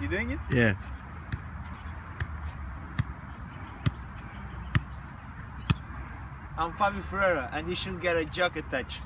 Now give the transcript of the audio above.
You doing it? Yeah. I'm Fabio Ferreira and you should get a jacket attached.